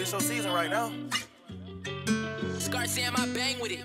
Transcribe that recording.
This your season right now. Scar Sam, I bang with it.